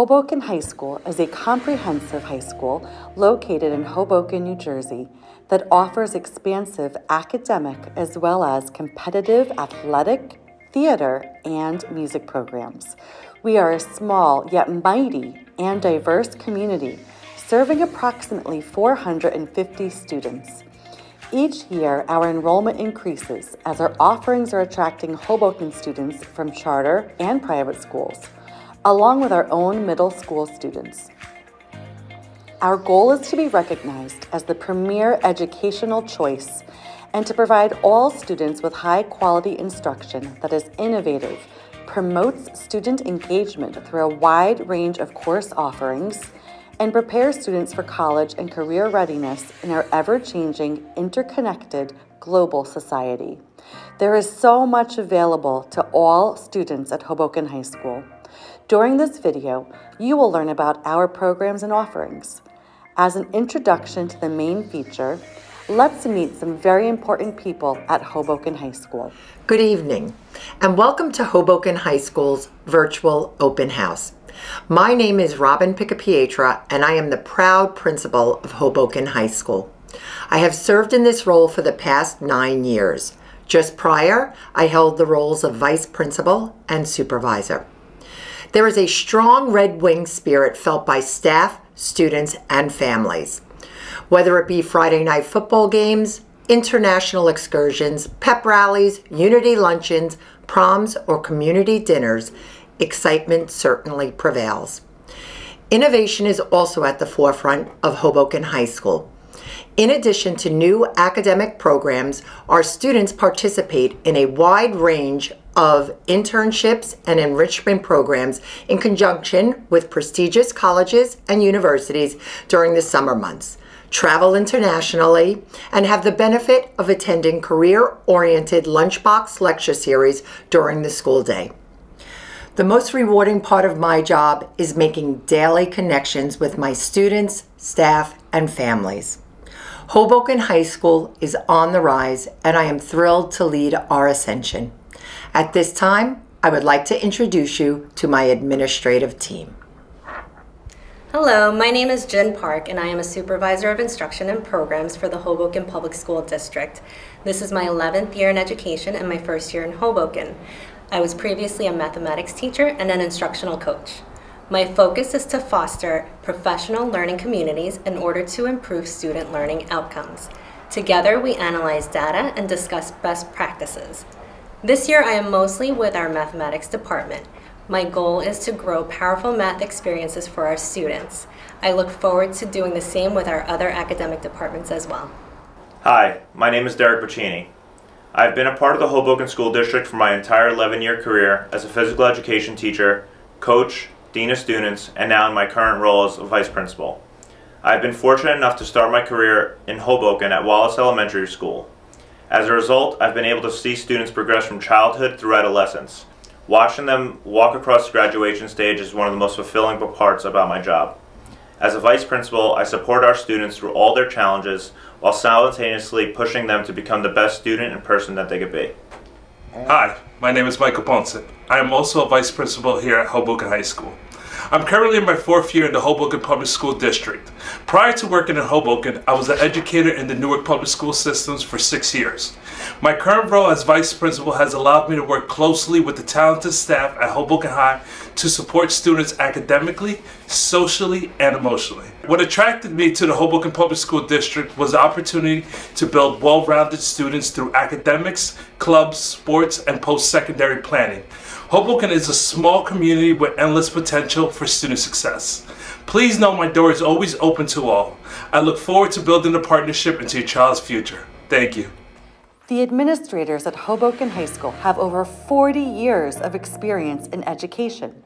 Hoboken High School is a comprehensive high school located in Hoboken, New Jersey that offers expansive academic as well as competitive athletic, theater, and music programs. We are a small yet mighty and diverse community serving approximately 450 students. Each year, our enrollment increases as our offerings are attracting Hoboken students from charter and private schools, along with our own middle school students. Our goal is to be recognized as the premier educational choice and to provide all students with high quality instruction that is innovative, promotes student engagement through a wide range of course offerings, and prepares students for college and career readiness in our ever changing, interconnected global society. There is so much available to all students at Hoboken High School. During this video, you will learn about our programs and offerings. As an introduction to the main feature, let's meet some very important people at Hoboken High School. Good evening, and welcome to Hoboken High School's virtual open house. My name is Robin Piccapietra, and I am the proud principal of Hoboken High School. I have served in this role for the past nine years. Just prior, I held the roles of vice principal and supervisor. There is a strong Red Wing spirit felt by staff, students, and families. Whether it be Friday night football games, international excursions, pep rallies, unity luncheons, proms, or community dinners, excitement certainly prevails. Innovation is also at the forefront of Hoboken High School. In addition to new academic programs, our students participate in a wide range of internships and enrichment programs in conjunction with prestigious colleges and universities during the summer months, travel internationally, and have the benefit of attending career oriented lunchbox lecture series during the school day. The most rewarding part of my job is making daily connections with my students, staff, and families. Hoboken High School is on the rise, and I am thrilled to lead our ascension. At this time, I would like to introduce you to my administrative team. Hello, my name is Jen Park, and I am a supervisor of instruction and programs for the Hoboken Public School District. This is my 11th year in education and my first year in Hoboken. I was previously a mathematics teacher and an instructional coach. My focus is to foster professional learning communities in order to improve student learning outcomes. Together, we analyze data and discuss best practices. This year, I am mostly with our mathematics department. My goal is to grow powerful math experiences for our students. I look forward to doing the same with our other academic departments as well. Hi, my name is Derek Bacchini. I've been a part of the Hoboken School District for my entire 11 year career as a physical education teacher, coach, dean of students, and now in my current role as a vice principal. I've been fortunate enough to start my career in Hoboken at Wallace Elementary School. As a result, I've been able to see students progress from childhood through adolescence. Watching them walk across the graduation stage is one of the most fulfilling parts about my job. As a vice principal, I support our students through all their challenges while simultaneously pushing them to become the best student and person that they could be. Hi, my name is Michael Ponce. I am also a vice principal here at Hoboken High School. I'm currently in my fourth year in the Hoboken Public School District. Prior to working in Hoboken, I was an educator in the Newark Public School Systems for six years. My current role as vice principal has allowed me to work closely with the talented staff at Hoboken High to support students academically, socially, and emotionally. What attracted me to the Hoboken Public School District was the opportunity to build well-rounded students through academics, clubs, sports, and post-secondary planning. Hoboken is a small community with endless potential for student success. Please know my door is always open to all. I look forward to building a partnership into your child's future. Thank you. The administrators at Hoboken High School have over 40 years of experience in education.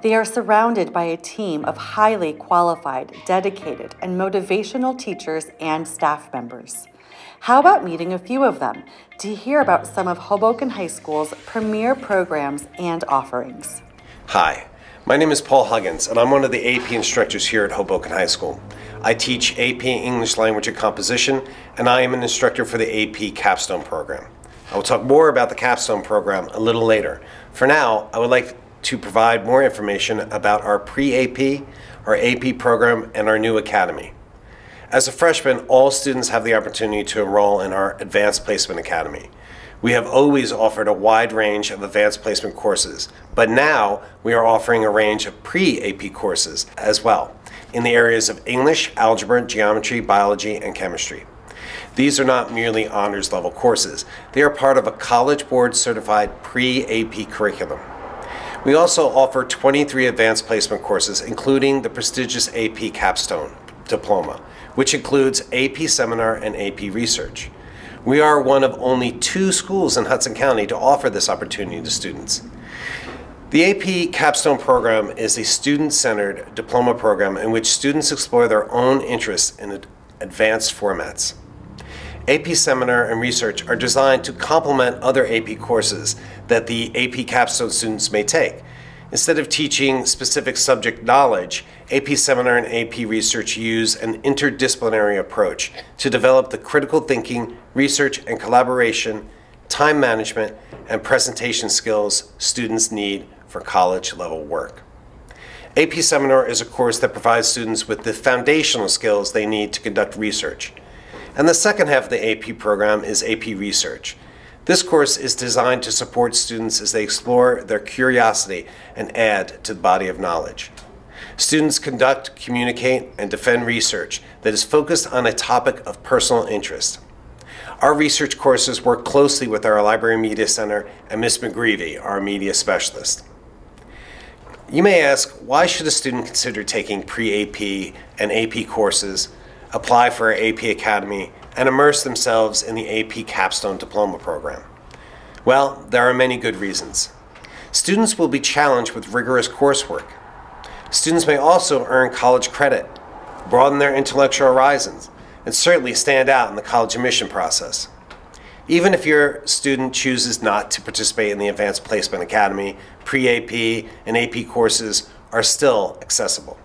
They are surrounded by a team of highly qualified, dedicated, and motivational teachers and staff members. How about meeting a few of them to hear about some of Hoboken High School's premier programs and offerings? Hi, my name is Paul Huggins, and I'm one of the AP instructors here at Hoboken High School. I teach AP English Language and Composition, and I am an instructor for the AP Capstone program. I will talk more about the Capstone program a little later. For now, I would like to provide more information about our pre-AP, our AP program, and our new academy. As a freshman, all students have the opportunity to enroll in our Advanced Placement Academy. We have always offered a wide range of advanced placement courses, but now we are offering a range of pre-AP courses as well in the areas of English, algebra, geometry, biology, and chemistry. These are not merely honors level courses. They are part of a College Board certified pre-AP curriculum. We also offer 23 advanced placement courses, including the prestigious AP Capstone diploma, which includes AP Seminar and AP Research. We are one of only two schools in Hudson County to offer this opportunity to students. The AP Capstone program is a student-centered diploma program in which students explore their own interests in advanced formats. AP Seminar and Research are designed to complement other AP courses that the AP Capstone students may take. Instead of teaching specific subject knowledge, AP Seminar and AP Research use an interdisciplinary approach to develop the critical thinking, research, and collaboration, time management, and presentation skills students need for college level work. AP Seminar is a course that provides students with the foundational skills they need to conduct research. And the second half of the AP program is AP Research. This course is designed to support students as they explore their curiosity and add to the body of knowledge. Students conduct, communicate, and defend research that is focused on a topic of personal interest. Our research courses work closely with our Library Media Center and Ms. McGreevy, our media specialist. You may ask, why should a student consider taking pre-AP and AP courses apply for our AP Academy, and immerse themselves in the AP Capstone Diploma program? Well, there are many good reasons. Students will be challenged with rigorous coursework. Students may also earn college credit, broaden their intellectual horizons, and certainly stand out in the college admission process. Even if your student chooses not to participate in the Advanced Placement Academy, pre-AP and AP courses are still accessible.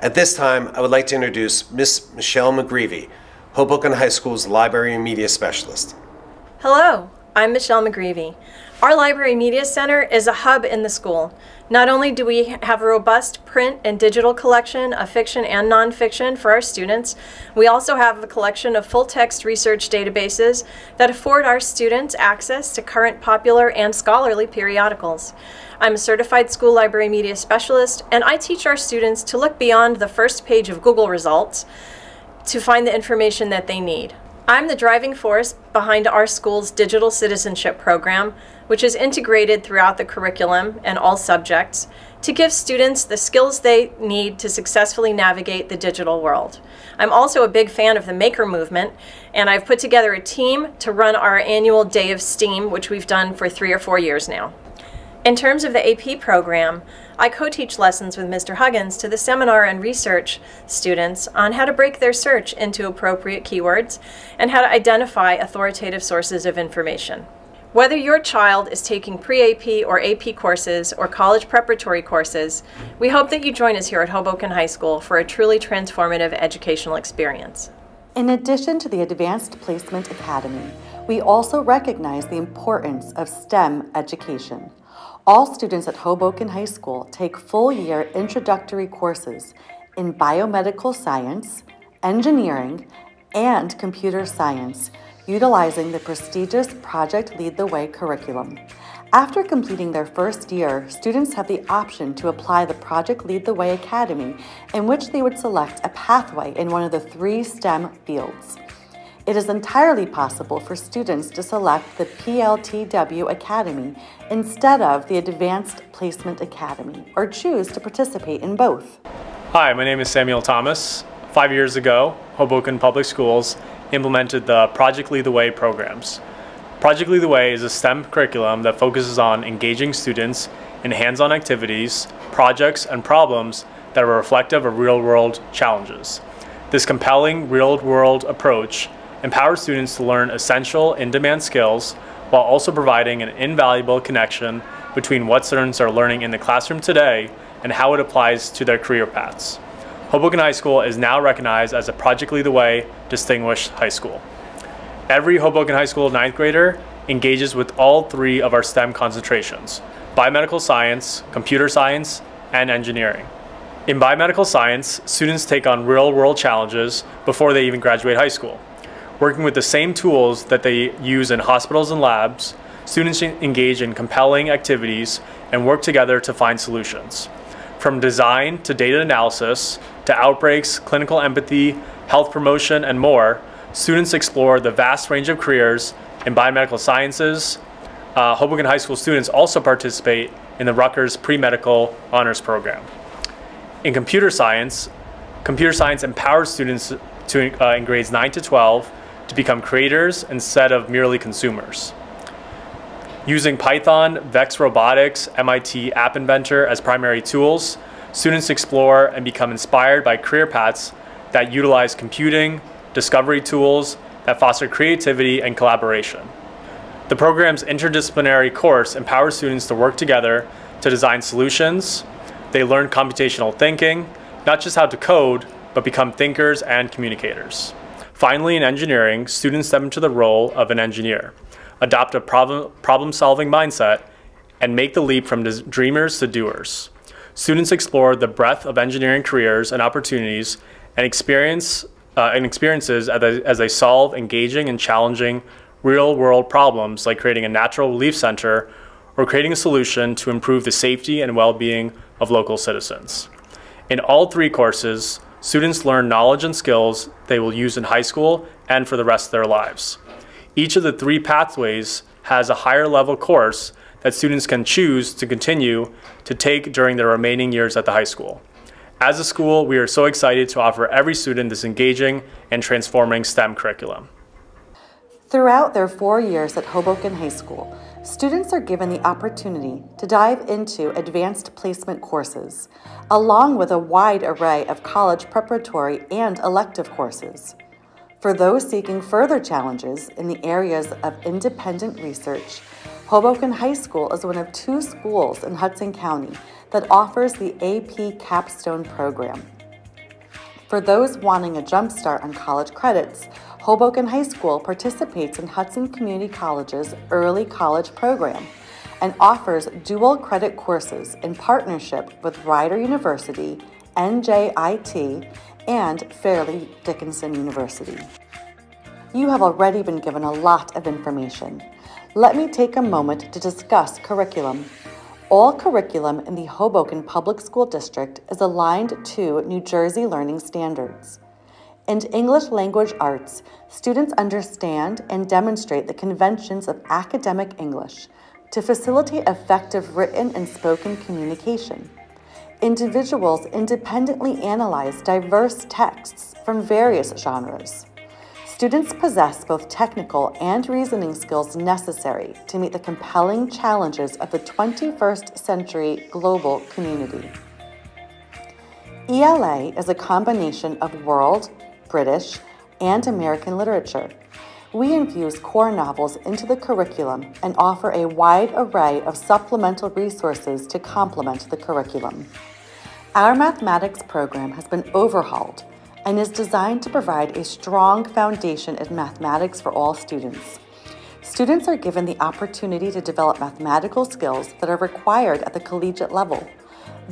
At this time, I would like to introduce Miss Michelle McGreevy, Hoboken High School's Library and Media Specialist. Hello, I'm Michelle McGreevy. Our Library Media Center is a hub in the school. Not only do we have a robust print and digital collection of fiction and nonfiction for our students, we also have a collection of full-text research databases that afford our students access to current popular and scholarly periodicals. I'm a certified school library media specialist, and I teach our students to look beyond the first page of Google results to find the information that they need. I'm the driving force behind our school's digital citizenship program, which is integrated throughout the curriculum and all subjects to give students the skills they need to successfully navigate the digital world. I'm also a big fan of the maker movement, and I've put together a team to run our annual Day of STEAM, which we've done for three or four years now. In terms of the AP program, I co-teach lessons with Mr. Huggins to the seminar and research students on how to break their search into appropriate keywords and how to identify authoritative sources of information. Whether your child is taking pre-AP or AP courses or college preparatory courses, we hope that you join us here at Hoboken High School for a truly transformative educational experience. In addition to the Advanced Placement Academy, we also recognize the importance of STEM education. All students at Hoboken High School take full year introductory courses in biomedical science, engineering, and computer science, utilizing the prestigious Project Lead the Way curriculum. After completing their first year, students have the option to apply the Project Lead the Way Academy, in which they would select a pathway in one of the three STEM fields it is entirely possible for students to select the PLTW Academy instead of the Advanced Placement Academy or choose to participate in both. Hi, my name is Samuel Thomas. Five years ago, Hoboken Public Schools implemented the Project Lead the Way programs. Project Lead the Way is a STEM curriculum that focuses on engaging students in hands-on activities, projects, and problems that are reflective of real-world challenges. This compelling real-world approach empower students to learn essential in-demand skills while also providing an invaluable connection between what students are learning in the classroom today and how it applies to their career paths. Hoboken High School is now recognized as a Project Lead the Way Distinguished High School. Every Hoboken High School ninth grader engages with all three of our STEM concentrations, biomedical science, computer science, and engineering. In biomedical science, students take on real world challenges before they even graduate high school. Working with the same tools that they use in hospitals and labs, students engage in compelling activities and work together to find solutions. From design to data analysis to outbreaks, clinical empathy, health promotion, and more, students explore the vast range of careers in biomedical sciences. Uh, Hoboken High School students also participate in the Rutgers Pre-Medical Honors Program. In computer science, computer science empowers students to, uh, in grades 9 to 12 to become creators instead of merely consumers. Using Python, Vex Robotics, MIT App Inventor as primary tools, students explore and become inspired by career paths that utilize computing, discovery tools that foster creativity and collaboration. The program's interdisciplinary course empowers students to work together to design solutions. They learn computational thinking, not just how to code, but become thinkers and communicators. Finally, in engineering, students step into the role of an engineer, adopt a problem, problem solving mindset, and make the leap from dreamers to doers. Students explore the breadth of engineering careers and opportunities and experience uh, and experiences as they, as they solve engaging and challenging real world problems like creating a natural relief center or creating a solution to improve the safety and well being of local citizens. In all three courses, students learn knowledge and skills they will use in high school and for the rest of their lives. Each of the three pathways has a higher level course that students can choose to continue to take during their remaining years at the high school. As a school, we are so excited to offer every student this engaging and transforming STEM curriculum. Throughout their four years at Hoboken High School, students are given the opportunity to dive into advanced placement courses, along with a wide array of college preparatory and elective courses. For those seeking further challenges in the areas of independent research, Hoboken High School is one of two schools in Hudson County that offers the AP Capstone program. For those wanting a jumpstart on college credits, Hoboken High School participates in Hudson Community College's Early College program and offers dual credit courses in partnership with Rider University, NJIT, and Fairleigh Dickinson University. You have already been given a lot of information let me take a moment to discuss curriculum. All curriculum in the Hoboken Public School District is aligned to New Jersey Learning Standards. In English language arts, students understand and demonstrate the conventions of academic English to facilitate effective written and spoken communication. Individuals independently analyze diverse texts from various genres. Students possess both technical and reasoning skills necessary to meet the compelling challenges of the 21st century global community. ELA is a combination of world, British, and American literature. We infuse core novels into the curriculum and offer a wide array of supplemental resources to complement the curriculum. Our mathematics program has been overhauled and is designed to provide a strong foundation in mathematics for all students. Students are given the opportunity to develop mathematical skills that are required at the collegiate level.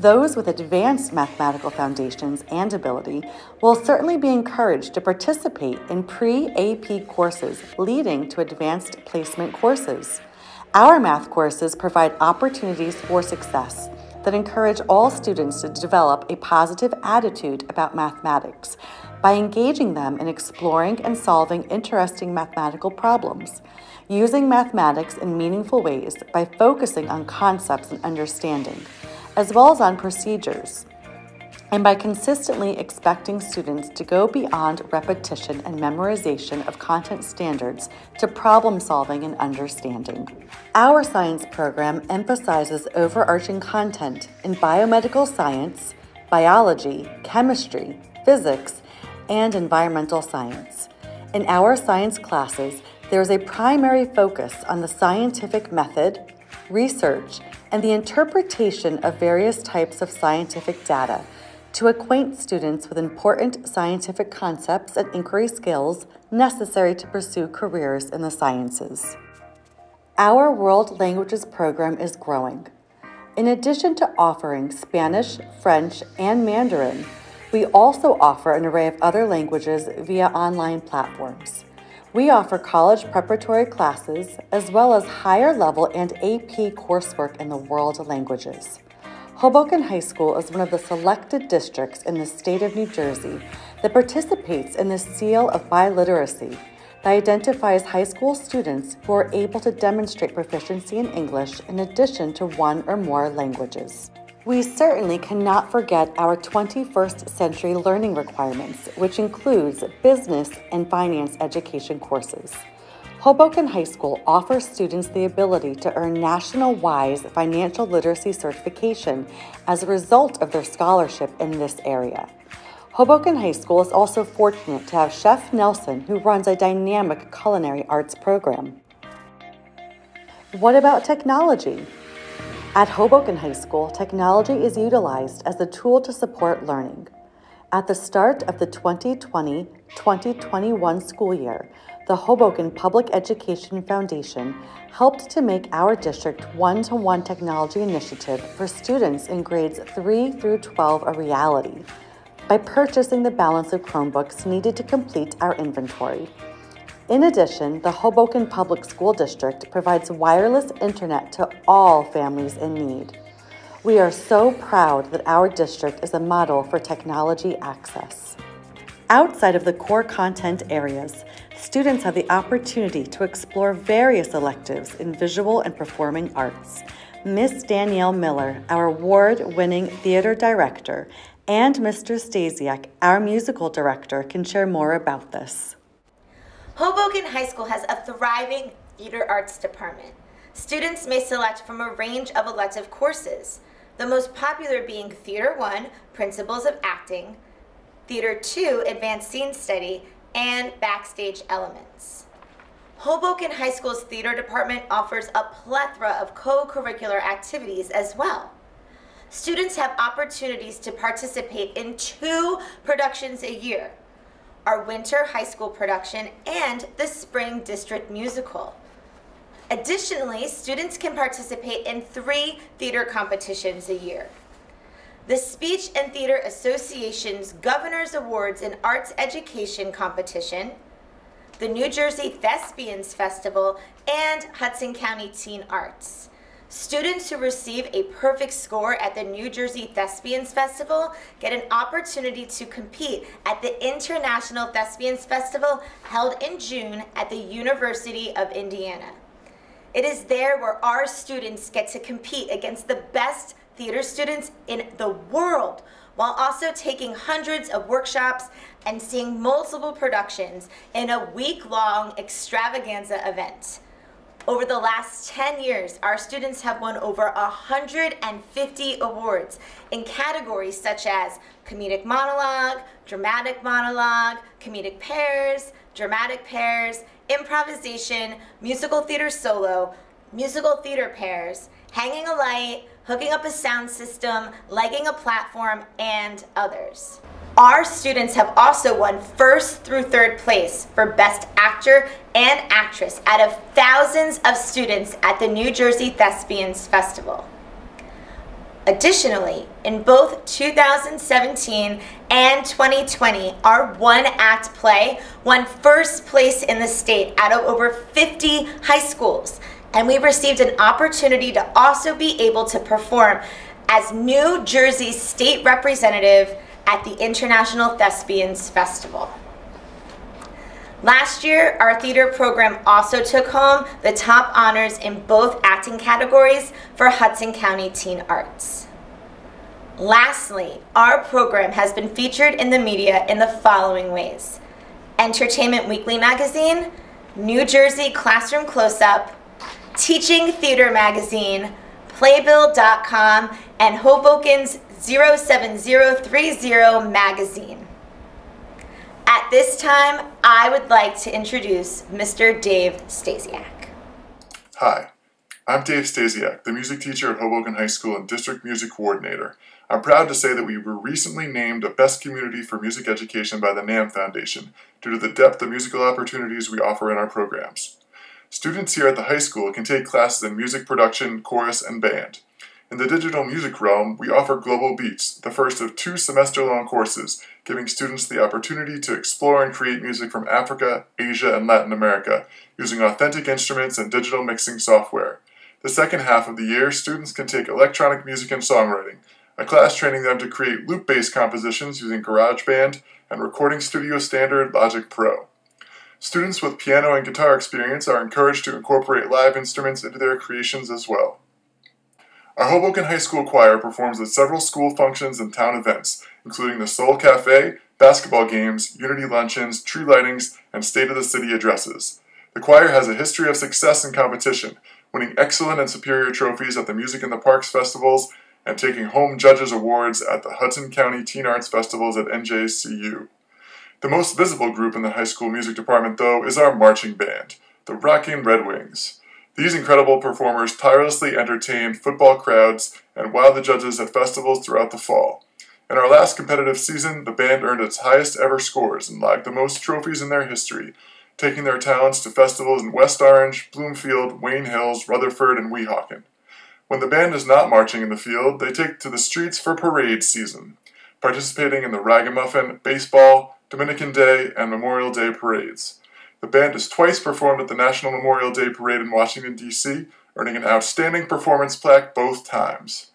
Those with advanced mathematical foundations and ability will certainly be encouraged to participate in pre-AP courses leading to advanced placement courses. Our math courses provide opportunities for success that encourage all students to develop a positive attitude about mathematics by engaging them in exploring and solving interesting mathematical problems, using mathematics in meaningful ways by focusing on concepts and understanding, as well as on procedures and by consistently expecting students to go beyond repetition and memorization of content standards to problem solving and understanding. Our science program emphasizes overarching content in biomedical science, biology, chemistry, physics, and environmental science. In our science classes, there is a primary focus on the scientific method, research, and the interpretation of various types of scientific data to acquaint students with important scientific concepts and inquiry skills necessary to pursue careers in the sciences. Our World Languages program is growing. In addition to offering Spanish, French, and Mandarin, we also offer an array of other languages via online platforms. We offer college preparatory classes as well as higher level and AP coursework in the world languages. Hoboken High School is one of the selected districts in the state of New Jersey that participates in the Seal of Biliteracy that identifies high school students who are able to demonstrate proficiency in English in addition to one or more languages. We certainly cannot forget our 21st century learning requirements, which includes business and finance education courses. Hoboken High School offers students the ability to earn national WISE financial literacy certification as a result of their scholarship in this area. Hoboken High School is also fortunate to have Chef Nelson, who runs a dynamic culinary arts program. What about technology? At Hoboken High School, technology is utilized as a tool to support learning. At the start of the 2020 2021 school year, the Hoboken Public Education Foundation helped to make our district one to one technology initiative for students in grades 3 through 12 a reality by purchasing the balance of Chromebooks needed to complete our inventory. In addition, the Hoboken Public School District provides wireless internet to all families in need. We are so proud that our district is a model for technology access. Outside of the core content areas, students have the opportunity to explore various electives in visual and performing arts. Miss Danielle Miller, our award winning theater director, and Mr. Stasiak, our musical director, can share more about this. Hoboken High School has a thriving theater arts department. Students may select from a range of elective courses, the most popular being Theater 1, Principles of Acting, Theater 2, Advanced Scene Study, and Backstage Elements. Hoboken High School's theater department offers a plethora of co-curricular activities as well. Students have opportunities to participate in two productions a year, our winter high school production, and the spring district musical. Additionally, students can participate in three theater competitions a year. The Speech and Theater Association's Governor's Awards in Arts Education competition, the New Jersey Thespians Festival, and Hudson County Teen Arts. Students who receive a perfect score at the New Jersey Thespians Festival get an opportunity to compete at the International Thespians Festival held in June at the University of Indiana. It is there where our students get to compete against the best theater students in the world while also taking hundreds of workshops and seeing multiple productions in a week-long extravaganza event. Over the last 10 years, our students have won over 150 awards in categories such as comedic monologue, dramatic monologue, comedic pairs, dramatic pairs, improvisation, musical theater solo, musical theater pairs, hanging a light, hooking up a sound system, legging a platform, and others. Our students have also won first through third place for Best Actor and Actress out of thousands of students at the New Jersey Thespians Festival. Additionally, in both 2017 and 2020, our one act play won first place in the state out of over 50 high schools, and we received an opportunity to also be able to perform as New Jersey state representative at the International Thespians Festival. Last year, our theater program also took home the top honors in both acting categories for Hudson County Teen Arts. Lastly, our program has been featured in the media in the following ways. Entertainment Weekly magazine, New Jersey Classroom Close-Up, Teaching Theater magazine, Playbill.com, and Hoboken's 07030 magazine. At this time, I would like to introduce Mr. Dave Stasiak. Hi, I'm Dave Stasiak, the music teacher at Hoboken High School and District Music Coordinator. I'm proud to say that we were recently named a Best Community for Music Education by the NAMM Foundation due to the depth of musical opportunities we offer in our programs. Students here at the high school can take classes in music production, chorus, and band. In the digital music realm, we offer Global Beats, the first of two semester long courses, giving students the opportunity to explore and create music from Africa, Asia, and Latin America using authentic instruments and digital mixing software. The second half of the year, students can take electronic music and songwriting, a class training them to create loop based compositions using GarageBand and Recording Studio Standard Logic Pro. Students with piano and guitar experience are encouraged to incorporate live instruments into their creations as well. Our Hoboken High School Choir performs at several school functions and town events, including the Soul Cafe, basketball games, unity luncheons, tree lightings, and State of the City addresses. The choir has a history of success in competition, winning excellent and superior trophies at the Music in the Parks festivals and taking home judges awards at the Hudson County Teen Arts Festivals at NJCU. The most visible group in the high school music department, though, is our marching band, the Rockin' Red Wings. These incredible performers tirelessly entertained football crowds and wowed the judges at festivals throughout the fall. In our last competitive season, the band earned its highest ever scores and lagged the most trophies in their history, taking their talents to festivals in West Orange, Bloomfield, Wayne Hills, Rutherford, and Weehawken. When the band is not marching in the field, they take to the streets for parade season, participating in the Ragamuffin, baseball, Dominican Day, and Memorial Day parades. The band has twice performed at the National Memorial Day Parade in Washington, D.C., earning an Outstanding Performance plaque both times.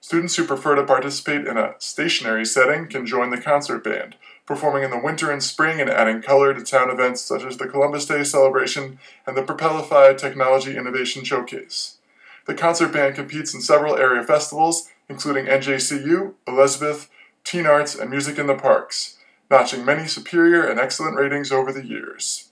Students who prefer to participate in a stationary setting can join the concert band, performing in the winter and spring and adding color to town events such as the Columbus Day celebration and the Propelify Technology Innovation Showcase. The concert band competes in several area festivals, including NJCU, Elizabeth, Teen Arts, and Music in the Parks, notching many superior and excellent ratings over the years.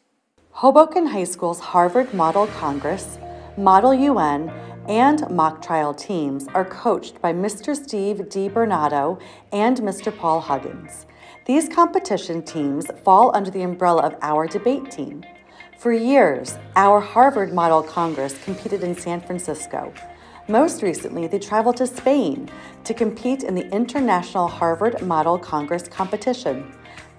Hoboken High School's Harvard Model Congress, Model UN, and mock trial teams are coached by Mr. Steve DiBernardo and Mr. Paul Huggins. These competition teams fall under the umbrella of our debate team. For years, our Harvard Model Congress competed in San Francisco. Most recently, they traveled to Spain to compete in the International Harvard Model Congress competition.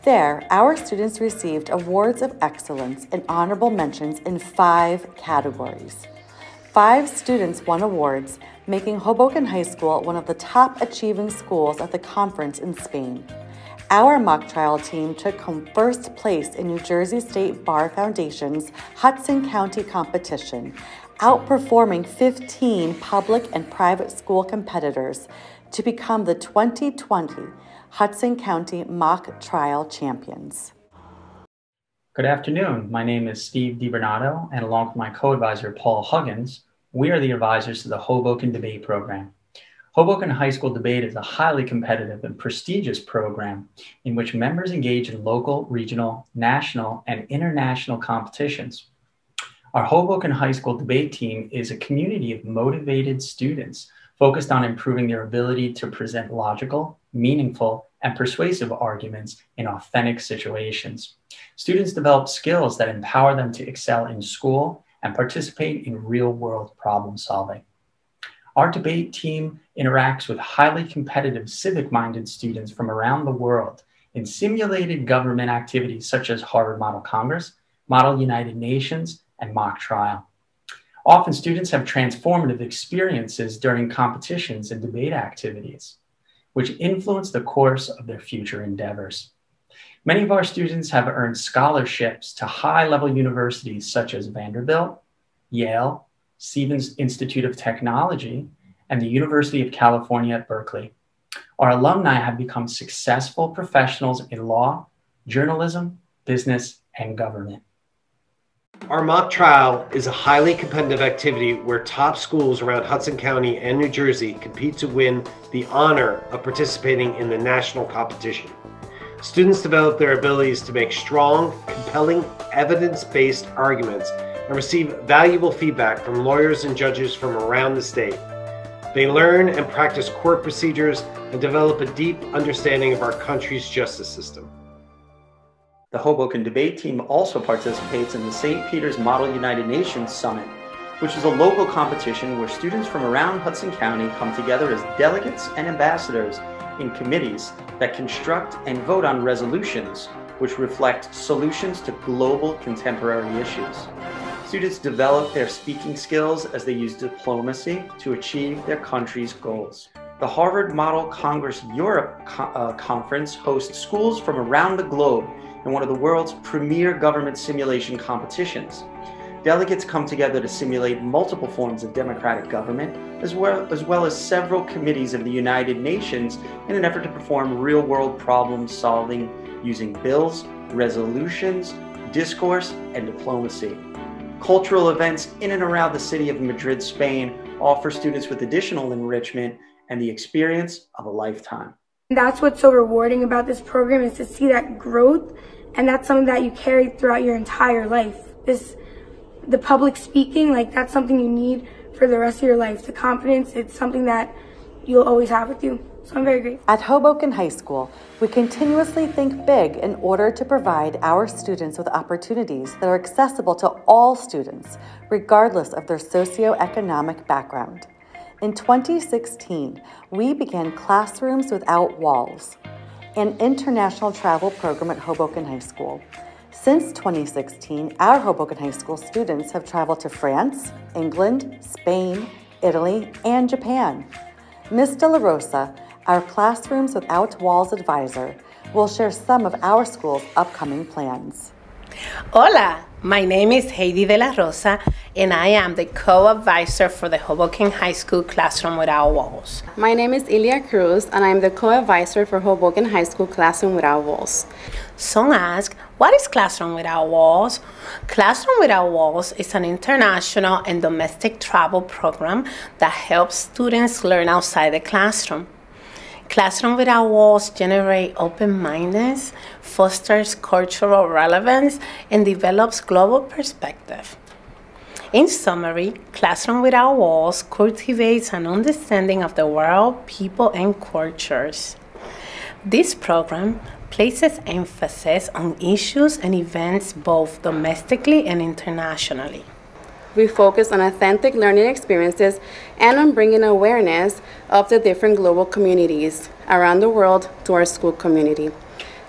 There, our students received awards of excellence and honorable mentions in five categories. Five students won awards, making Hoboken High School one of the top achieving schools at the conference in Spain. Our mock trial team took home first place in New Jersey State Bar Foundation's Hudson County competition, outperforming 15 public and private school competitors to become the 2020 Hudson County Mock Trial Champions. Good afternoon. My name is Steve DiBernardo, and along with my co advisor Paul Huggins, we are the advisors to the Hoboken Debate Program. Hoboken High School Debate is a highly competitive and prestigious program in which members engage in local, regional, national, and international competitions. Our Hoboken High School Debate team is a community of motivated students focused on improving their ability to present logical, meaningful, and persuasive arguments in authentic situations. Students develop skills that empower them to excel in school and participate in real world problem solving. Our debate team interacts with highly competitive civic minded students from around the world in simulated government activities such as Harvard Model Congress, Model United Nations, and mock trial. Often students have transformative experiences during competitions and debate activities, which influence the course of their future endeavors. Many of our students have earned scholarships to high level universities such as Vanderbilt, Yale, Stevens Institute of Technology, and the University of California at Berkeley. Our alumni have become successful professionals in law, journalism, business, and government. Our mock trial is a highly competitive activity where top schools around Hudson County and New Jersey compete to win the honor of participating in the national competition. Students develop their abilities to make strong, compelling, evidence based arguments and receive valuable feedback from lawyers and judges from around the state. They learn and practice court procedures and develop a deep understanding of our country's justice system. The Hoboken debate team also participates in the St. Peter's Model United Nations Summit, which is a local competition where students from around Hudson County come together as delegates and ambassadors in committees that construct and vote on resolutions which reflect solutions to global contemporary issues. Students develop their speaking skills as they use diplomacy to achieve their country's goals. The Harvard Model Congress Europe Co- uh, Conference hosts schools from around the globe in one of the world's premier government simulation competitions. Delegates come together to simulate multiple forms of democratic government, as well, as well as several committees of the United Nations in an effort to perform real world problem solving using bills, resolutions, discourse, and diplomacy. Cultural events in and around the city of Madrid, Spain offer students with additional enrichment and the experience of a lifetime. That's what's so rewarding about this program is to see that growth and that's something that you carry throughout your entire life. This the public speaking, like that's something you need for the rest of your life. The confidence, it's something that you'll always have with you. So I'm very grateful. At Hoboken High School, we continuously think big in order to provide our students with opportunities that are accessible to all students, regardless of their socioeconomic background. In 2016, we began Classrooms Without Walls, an international travel program at Hoboken High School. Since 2016, our Hoboken High School students have traveled to France, England, Spain, Italy, and Japan. Ms. De La Rosa, our Classrooms Without Walls advisor, will share some of our school's upcoming plans. Hola, my name is Heidi de la Rosa, and I am the co-advisor for the Hoboken High School Classroom Without Walls. My name is Ilia Cruz, and I am the co-advisor for Hoboken High School Classroom Without Walls. Some ask, what is Classroom Without Walls? Classroom Without Walls is an international and domestic travel program that helps students learn outside the classroom. Classroom Without Walls generate open-mindedness, fosters cultural relevance, and develops global perspective. In summary, Classroom Without Walls cultivates an understanding of the world, people, and cultures. This program places emphasis on issues and events both domestically and internationally. We focus on authentic learning experiences and on bringing awareness of the different global communities around the world to our school community.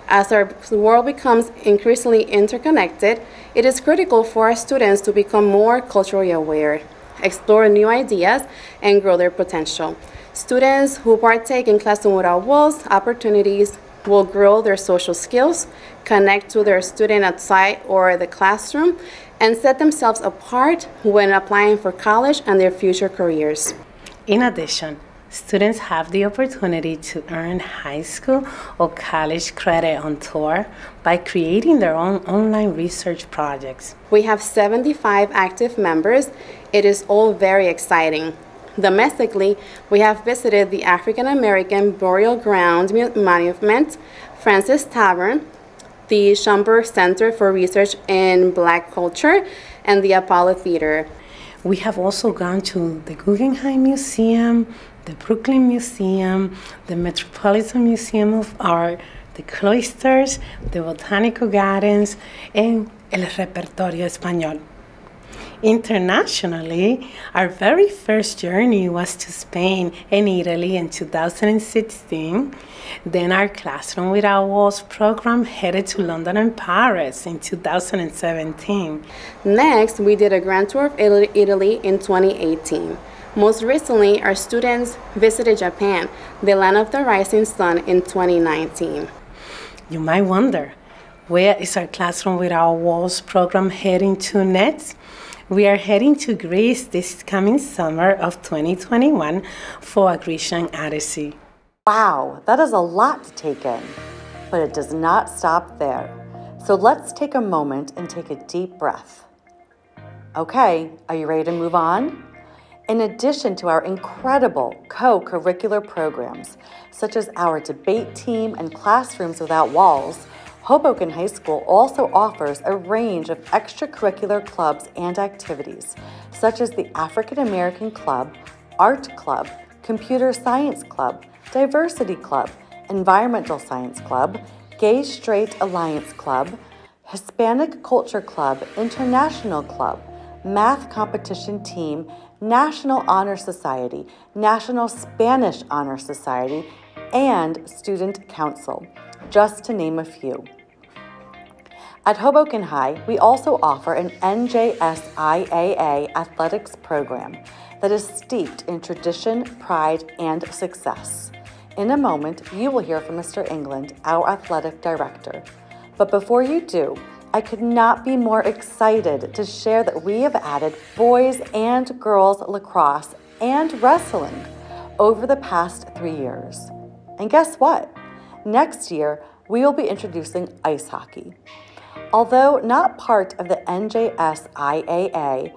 As our world becomes increasingly interconnected, it is critical for our students to become more culturally aware, explore new ideas, and grow their potential. Students who partake in Classroom Without Walls opportunities will grow their social skills, connect to their student outside or the classroom, and set themselves apart when applying for college and their future careers. In addition, students have the opportunity to earn high school or college credit on tour by creating their own online research projects. We have 75 active members. It is all very exciting. Domestically, we have visited the African American Burial Ground Monument, Fraunces Tavern, the Schomburg Center for Research in Black Culture, and the Apollo Theater. We have also gone to the Guggenheim Museum, the Brooklyn Museum, the Metropolitan Museum of Art, the cloisters, the botanical gardens, and el repertorio español. Internationally, our very first journey was to Spain and Italy in 2016. Then our Classroom Without Walls program headed to London and Paris in 2017. Next, we did a grand tour of Italy in 2018. Most recently, our students visited Japan, the land of the rising sun, in 2019. You might wonder, where is our Classroom Without Walls program heading to next? We are heading to Greece this coming summer of 2021 for a Grecian Odyssey. Wow, that is a lot to take in, but it does not stop there. So let's take a moment and take a deep breath. Okay, are you ready to move on? In addition to our incredible co curricular programs, such as our debate team and Classrooms Without Walls, Hoboken High School also offers a range of extracurricular clubs and activities, such as the African American Club, Art Club, Computer Science Club, Diversity Club, Environmental Science Club, Gay Straight Alliance Club, Hispanic Culture Club, International Club, Math Competition Team, National Honor Society, National Spanish Honor Society, and Student Council, just to name a few. At Hoboken High, we also offer an NJSIAA athletics program that is steeped in tradition, pride, and success. In a moment, you will hear from Mr. England, our athletic director. But before you do, I could not be more excited to share that we have added boys and girls lacrosse and wrestling over the past three years. And guess what? Next year, we will be introducing ice hockey. Although not part of the NJSIAA,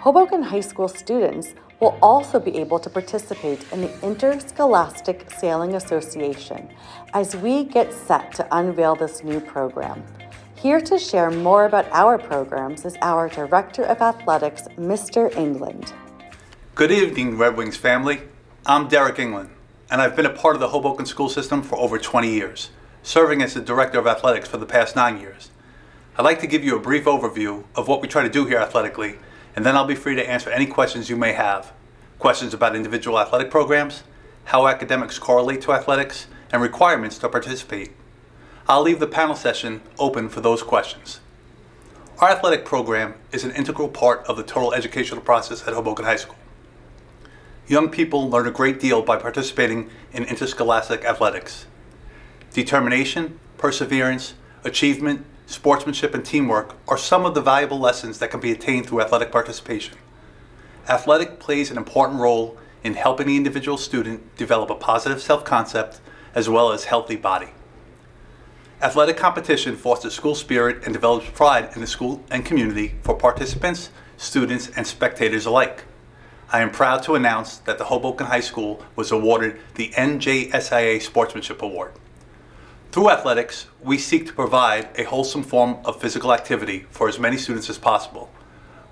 Hoboken High School students will also be able to participate in the Interscholastic Sailing Association as we get set to unveil this new program. Here to share more about our programs is our Director of Athletics, Mr. England. Good evening, Red Wings family. I'm Derek England, and I've been a part of the Hoboken school system for over 20 years, serving as the Director of Athletics for the past nine years. I'd like to give you a brief overview of what we try to do here athletically, and then I'll be free to answer any questions you may have. Questions about individual athletic programs, how academics correlate to athletics, and requirements to participate. I'll leave the panel session open for those questions. Our athletic program is an integral part of the total educational process at Hoboken High School. Young people learn a great deal by participating in interscholastic athletics. Determination, perseverance, achievement, sportsmanship, and teamwork are some of the valuable lessons that can be attained through athletic participation. Athletic plays an important role in helping the individual student develop a positive self-concept as well as healthy body. Athletic competition fosters school spirit and develops pride in the school and community for participants, students, and spectators alike. I am proud to announce that the Hoboken High School was awarded the NJSIAA Sportsmanship Award. Through athletics, we seek to provide a wholesome form of physical activity for as many students as possible.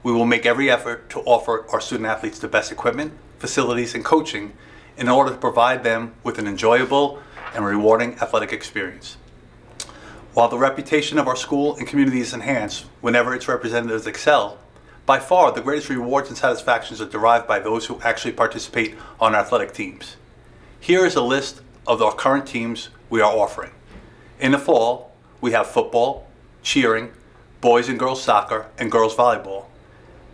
We will make every effort to offer our student athletes the best equipment, facilities, and coaching in order to provide them with an enjoyable and rewarding athletic experience. While the reputation of our school and community is enhanced whenever its representatives excel, by far the greatest rewards and satisfactions are derived by those who actually participate on athletic teams. Here is a list of our current teams we are offering. In the fall, we have football, cheering, boys and girls soccer, and girls volleyball.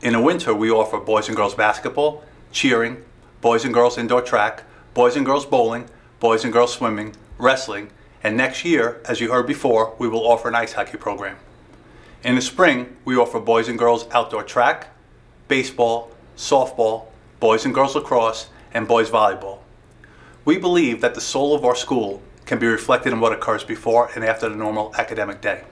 In the winter, we offer boys and girls basketball, cheering, boys and girls indoor track, boys and girls bowling, boys and girls swimming, wrestling, and next year, as you heard before, we will offer an ice hockey program. In the spring, we offer boys and girls outdoor track, baseball, softball, boys and girls lacrosse, and boys volleyball. We believe that the soul of our school can be reflected in what occurs before and after the normal academic day.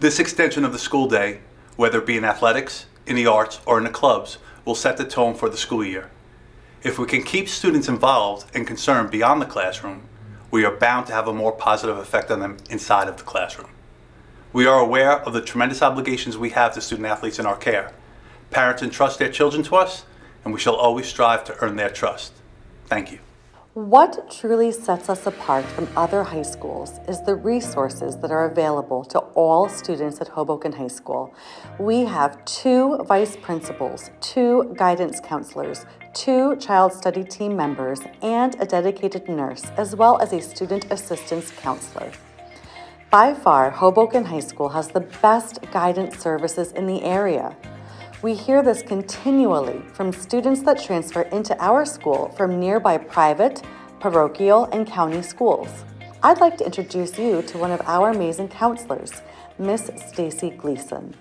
This extension of the school day, whether it be in athletics, in the arts, or in the clubs, will set the tone for the school year. If we can keep students involved and concerned beyond the classroom, we are bound to have a more positive effect on them inside of the classroom. We are aware of the tremendous obligations we have to student athletes in our care. Parents entrust their children to us, and we shall always strive to earn their trust. Thank you. What truly sets us apart from other high schools is the resources that are available to all students at Hoboken High School. We have two vice principals, two guidance counselors, two child study team members, and a dedicated nurse, as well as a student assistance counselor. By far, Hoboken High School has the best guidance services in the area. We hear this continually from students that transfer into our school from nearby private, parochial, and county schools. I'd like to introduce you to one of our amazing counselors, Miss Stacy Gleason.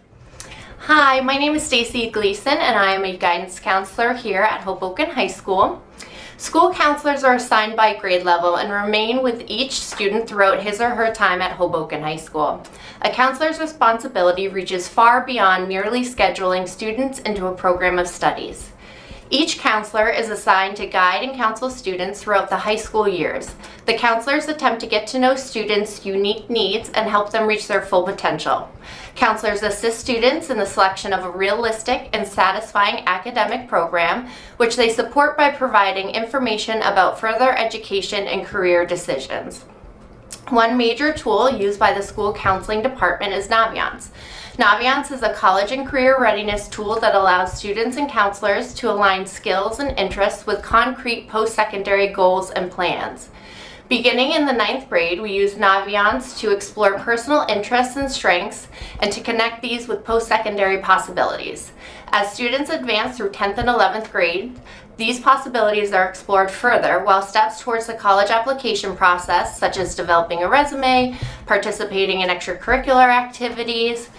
Hi, my name is Stacy Gleason and I am a guidance counselor here at Hoboken High School. School counselors are assigned by grade level and remain with each student throughout his or her time at Hoboken High School. A counselor's responsibility reaches far beyond merely scheduling students into a program of studies. Each counselor is assigned to guide and counsel students throughout the high school years. The counselors attempt to get to know students' unique needs and help them reach their full potential. Counselors assist students in the selection of a realistic and satisfying academic program, which they support by providing information about further education and career decisions. One major tool used by the school counseling department is Naviance. Naviance is a college and career readiness tool that allows students and counselors to align skills and interests with concrete post-secondary goals and plans. Beginning in the ninth grade, we use Naviance to explore personal interests and strengths and to connect these with post-secondary possibilities. As students advance through 10th and 11th grade, these possibilities are explored further while steps towards the college application process, such as developing a resume, participating in extracurricular activities,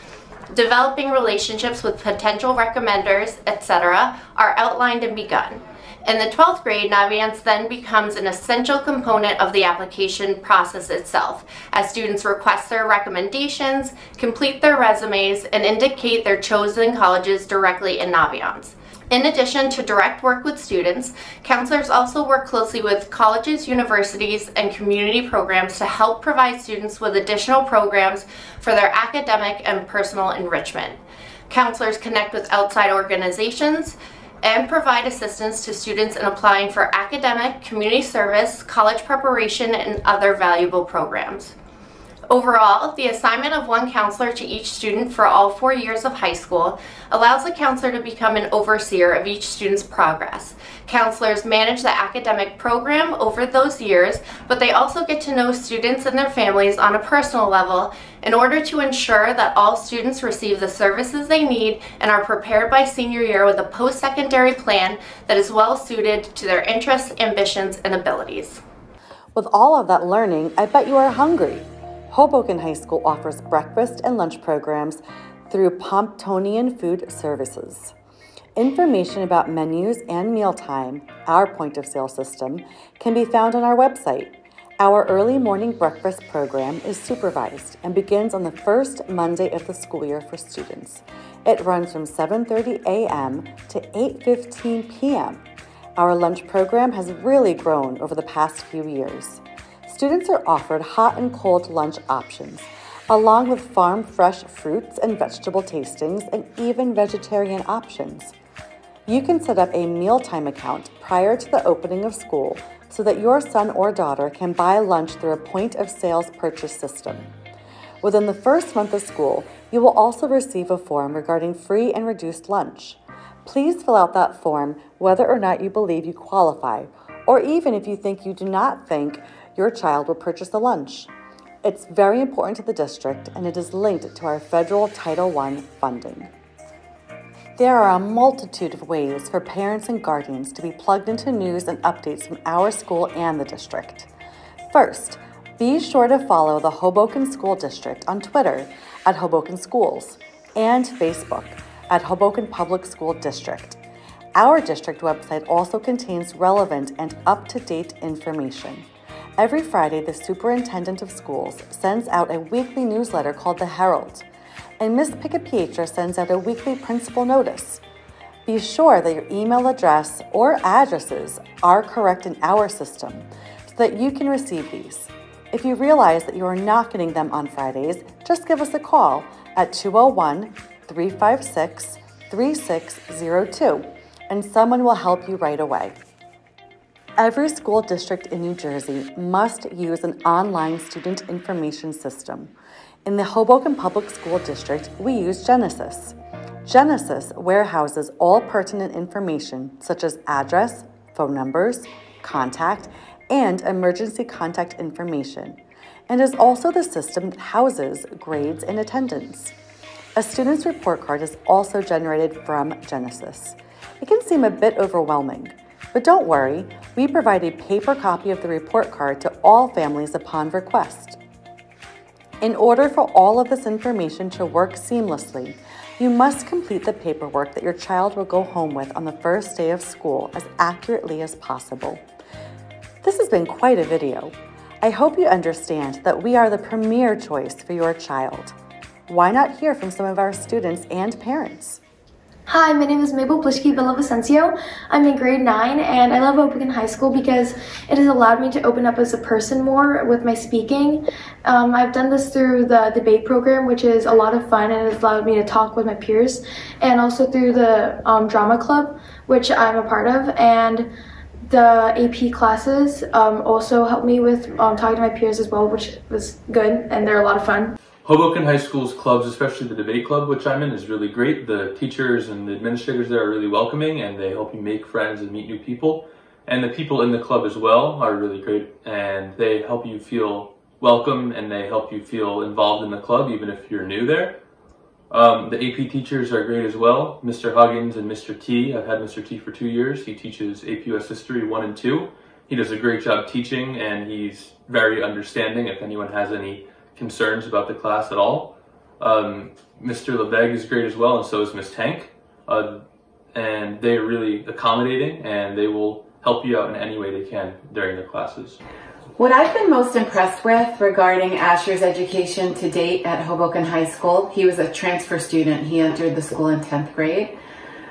developing relationships with potential recommenders, etc., are outlined and begun. In the 12th grade, Naviance then becomes an essential component of the application process itself, as students request their recommendations, complete their resumes, and indicate their chosen colleges directly in Naviance. In addition to direct work with students, counselors also work closely with colleges, universities, and community programs to help provide students with additional programs for their academic and personal enrichment. Counselors connect with outside organizations, and provide assistance to students in applying for academic, community service, college preparation, and other valuable programs. Overall, the assignment of one counselor to each student for all four years of high school allows the counselor to become an overseer of each student's progress. Counselors manage the academic program over those years, but they also get to know students and their families on a personal level in order to ensure that all students receive the services they need and are prepared by senior year with a post-secondary plan that is well suited to their interests, ambitions, and abilities. With all of that learning, I bet you are hungry. Hoboken High School offers breakfast and lunch programs through Pomptonian Food Services. Information about menus and mealtime, our point of sale system, can be found on our website. Our early morning breakfast program is supervised and begins on the first Monday of the school year for students. It runs from 7:30 a.m. to 8:15 p.m. Our lunch program has really grown over the past few years students are offered hot and cold lunch options, along with farm fresh fruits and vegetable tastings and even vegetarian options. You can set up a mealtime account prior to the opening of school so that your son or daughter can buy lunch through a point of sales purchase system. Within the first month of school, you will also receive a form regarding free and reduced lunch. Please fill out that form whether or not you believe you qualify, or even if you think you do not think your child will purchase the lunch. It's very important to the district and it is linked to our federal Title I funding. There are a multitude of ways for parents and guardians to be plugged into news and updates from our school and the district. First, be sure to follow the Hoboken School District on Twitter at Hoboken Schools and Facebook at Hoboken Public School District. Our district website also contains relevant and up to date information. Every Friday, the superintendent of schools sends out a weekly newsletter called The Herald, and Ms. Piccapietra sends out a weekly principal notice. Be sure that your email address or addresses are correct in our system so that you can receive these. If you realize that you are not getting them on Fridays, just give us a call at 201 356 3602 and someone will help you right away. Every school district in New Jersey must use an online student information system. In the Hoboken Public School District, we use Genesis. Genesis warehouses all pertinent information such as address, phone numbers, contact, and emergency contact information, and is also the system that houses grades and attendance. A student's report card is also generated from Genesis. It can seem a bit overwhelming, but don't worry, we provide a paper copy of the report card to all families upon request. In order for all of this information to work seamlessly, you must complete the paperwork that your child will go home with on the first day of school as accurately as possible. This has been quite a video. I hope you understand that we are the premier choice for your child. Why not hear from some of our students and parents? Hi, my name is Mabel Plishke Villavicencio. I'm in grade 9 and I love Hoboken High School because it has allowed me to open up as a person more with my speaking. Um, I've done this through the debate program, which is a lot of fun and has allowed me to talk with my peers, and also through the um, drama club, which I'm a part of. And the AP classes um, also helped me with um, talking to my peers as well, which was good and they're a lot of fun. Hoboken High School's clubs, especially the debate club, which I'm in, is really great. The teachers and the administrators there are really welcoming and they help you make friends and meet new people. And the people in the club as well are really great and they help you feel welcome and they help you feel involved in the club even if you're new there. Um, the AP teachers are great as well. Mr. Huggins and Mr. T. I've had Mr. T for two years. He teaches AP US History 1 and 2. He does a great job teaching and he's very understanding if anyone has any concerns about the class at all. Um, Mr. LeBeg is great as well and so is Miss Tank. Uh, and they're really accommodating and they will help you out in any way they can during the classes. What I've been most impressed with regarding Asher's education to date at Hoboken High School, he was a transfer student. He entered the school in 10th grade,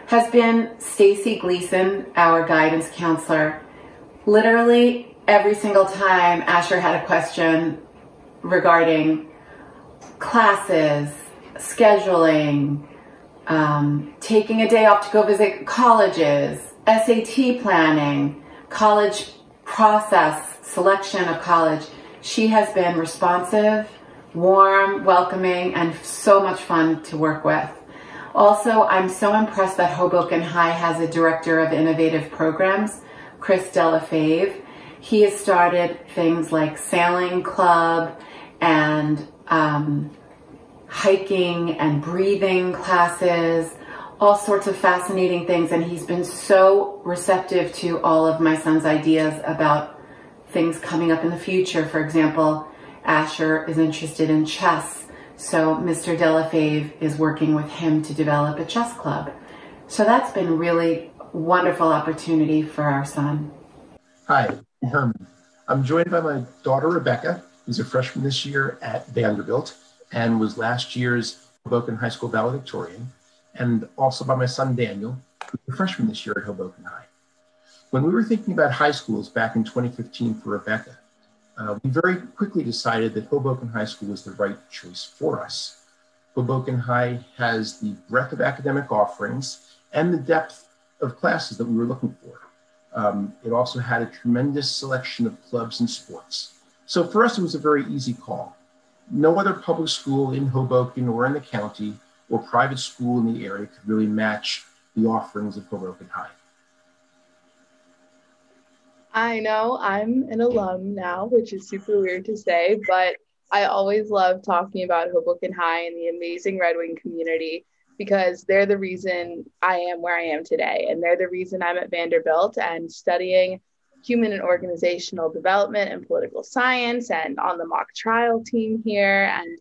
has been Stacy Gleason, our guidance counselor. Literally every single time Asher had a question regarding classes, scheduling, um, taking a day off to go visit colleges, SAT planning, college process selection of college, she has been responsive, warm, welcoming, and so much fun to work with. Also, I'm so impressed that Hoboken High has a director of innovative programs, Chris Delafave. He has started things like sailing club and um, hiking and breathing classes, all sorts of fascinating things. And he's been so receptive to all of my son's ideas about things coming up in the future. For example, Asher is interested in chess. So Mr. Delafave is working with him to develop a chess club. So that's been really wonderful opportunity for our son. Hi, Herman. I'm joined by my daughter Rebecca, who's a freshman this year at Vanderbilt and was last year's Hoboken High School valedictorian, and also by my son Daniel, who's a freshman this year at Hoboken High. When we were thinking about high schools back in 2015 for Rebecca, uh, we very quickly decided that Hoboken High School was the right choice for us. Hoboken High has the breadth of academic offerings and the depth of classes that we were looking for. Um, it also had a tremendous selection of clubs and sports. So for us, it was a very easy call. No other public school in Hoboken or in the county or private school in the area could really match the offerings of Hoboken High. I know I'm an alum now, which is super weird to say, but I always love talking about Hoboken High and the amazing Red Wing community because they're the reason I am where I am today. And they're the reason I'm at Vanderbilt and studying human and organizational development and political science and on the mock trial team here. And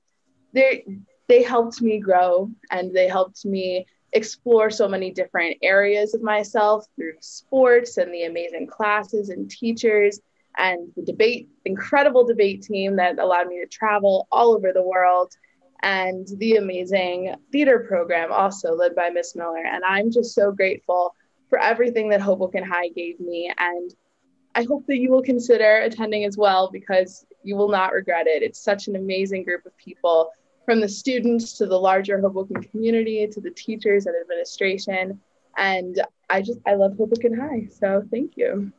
they they helped me grow and they helped me explore so many different areas of myself through sports and the amazing classes and teachers and the debate, incredible debate team that allowed me to travel all over the world, and the amazing theater program, also led by Miss Miller. And I'm just so grateful for everything that Hoboken High gave me. And I hope that you will consider attending as well because you will not regret it. It's such an amazing group of people from the students to the larger Hoboken community to the teachers and administration. And I just, I love Hoboken High. So thank you.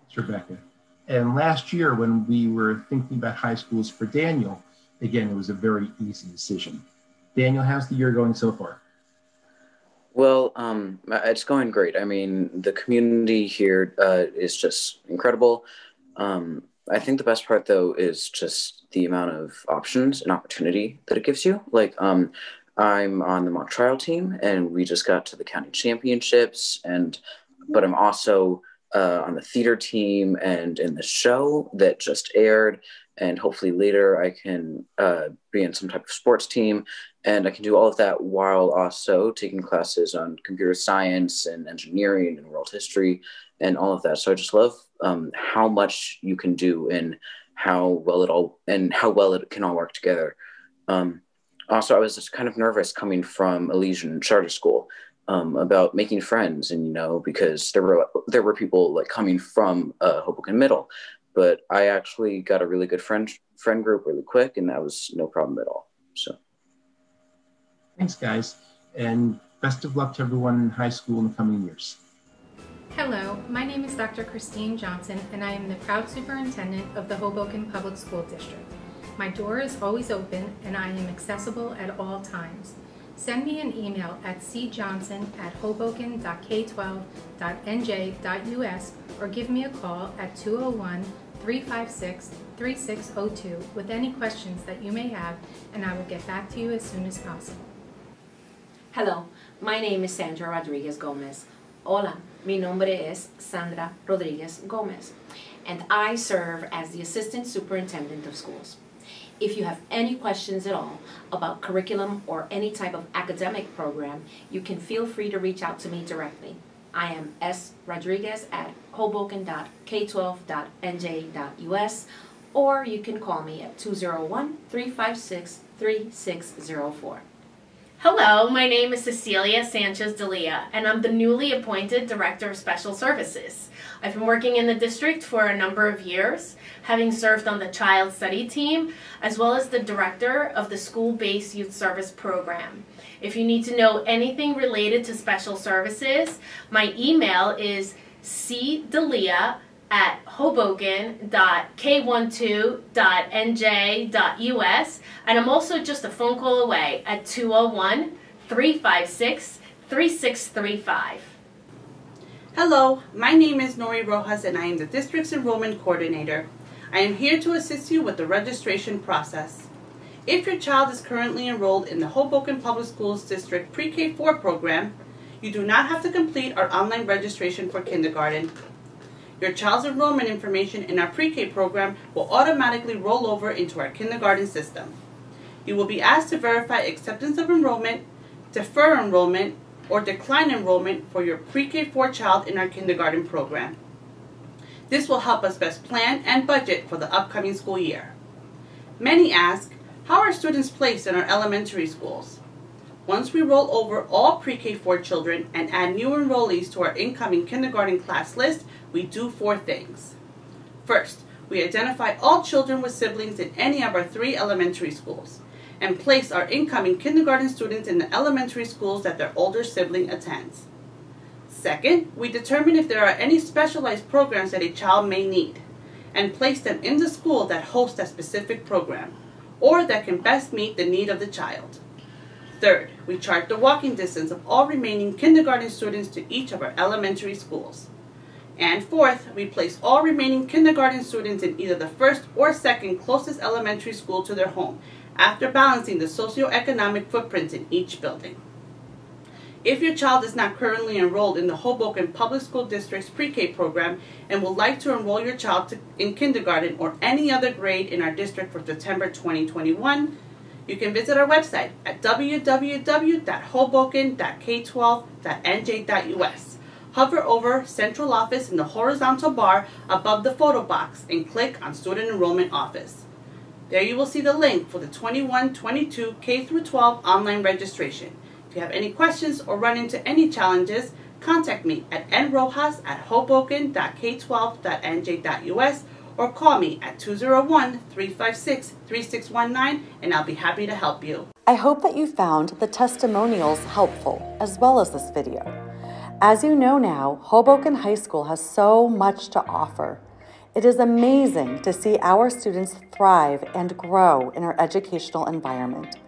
Thanks, Rebecca. And last year, when we were thinking about high schools for Daniel, again, it was a very easy decision. Daniel, how's the year going so far? Well, um, it's going great. I mean, the community here uh, is just incredible. Um, I think the best part though is just the amount of options and opportunity that it gives you. Like, um, I'm on the mock trial team, and we just got to the county championships, and but I'm also uh, on the theater team and in the show that just aired. And hopefully later I can uh, be in some type of sports team, and I can do all of that while also taking classes on computer science and engineering and world history and all of that. So I just love um, how much you can do and how well it all and how well it can all work together. Um, also, I was just kind of nervous coming from Elysian Charter School um, about making friends, and you know, because there were there were people like coming from uh, Hoboken Middle, but I actually got a really good friend friend group really quick, and that was no problem at all. So, thanks, guys, and best of luck to everyone in high school in the coming years. Hello, my name is Dr. Christine Johnson and I am the proud superintendent of the Hoboken Public School District. My door is always open and I am accessible at all times. send me an email at cjohnson at hoboken.k12.nj.us or give me a call at 201 356 3602 with any questions that you may have, and I will get back to you as soon as possible. Hello, my name is Sandra Rodriguez Gomez. Hola, mi nombre es Sandra Rodriguez Gomez, and I serve as the Assistant Superintendent of Schools. If you have any questions at all about curriculum or any type of academic program, you can feel free to reach out to me directly. I am S. Rodriguez at hoboken.k12.nj.us or you can call me at 201-356-3604. Hello, my name is Cecilia Sanchez Dalia, and I'm the newly appointed Director of Special Services. I've been working in the district for a number of years, having served on the Child Study Team, as well as the Director of the School-Based Youth Service Program. If you need to know anything related to special services, my email is cdalia at hoboken.k12.nj.us and I'm also just a phone call away at 201-356-3635. Hello, my name is Nori Rojas and I am the district's enrollment coordinator. I am here to assist you with the registration process. If your child is currently enrolled in the Hoboken Public Schools District Pre-K4 program, you do not have to complete our online registration for kindergarten. Your child's enrollment information in our pre-K program will automatically roll over into our kindergarten system. You will be asked to verify acceptance of enrollment, defer enrollment, or decline enrollment for your pre-K4 child in our kindergarten program. This will help us best plan and budget for the upcoming school year. Many ask, how are students placed in our elementary schools? Once we roll over all pre-K4 children and add new enrollees to our incoming kindergarten class list, we do four things. First, we identify all children with siblings in any of our three elementary schools and place our incoming kindergarten students in the elementary schools that their older sibling attends. Second, we determine if there are any specialized programs that a child may need and place them in the school that hosts that specific program or that can best meet the need of the child. Third, we chart the walking distance of all remaining kindergarten students to each of our elementary schools. And fourth, we place all remaining kindergarten students in either the first or second closest elementary school to their home after balancing the socioeconomic footprints in each building. If your child is not currently enrolled in the Hoboken Public School District's pre-K program and would like to enroll your child to, in kindergarten or any other grade in our district for September 2021, you can visit our website at www.hoboken.k12.nj.us. Hover over Central Office in the horizontal bar above the photo box and click on Student Enrollment Office. There you will see the link for the 21-22 K-12 online registration. If you have any questions or run into any challenges, contact me at nrojas at hoboken.k12.nj.us or call me at 201-356-3619 and I'll be happy to help you. I hope that you found the testimonials helpful as well as this video. As you know now, Hoboken High School has so much to offer. It is amazing to see our students thrive and grow in our educational environment.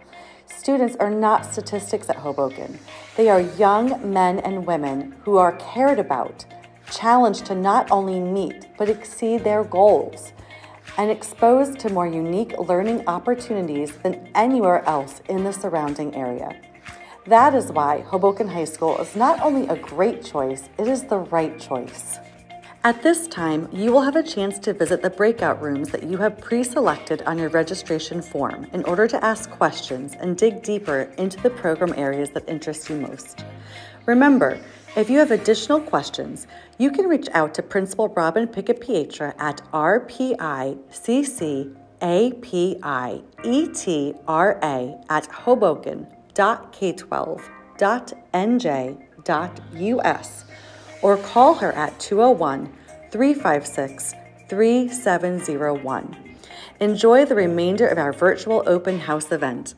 Students are not statistics at Hoboken. They are young men and women who are cared about, challenged to not only meet but exceed their goals, and exposed to more unique learning opportunities than anywhere else in the surrounding area. That is why Hoboken High School is not only a great choice, it is the right choice. At this time, you will have a chance to visit the breakout rooms that you have pre-selected on your registration form in order to ask questions and dig deeper into the program areas that interest you most. Remember, if you have additional questions, you can reach out to Principal Robin Piccapietra at rpiccapietra at hoboken.k12.nj.us or call her at 201 356 3701. Enjoy the remainder of our virtual open house event.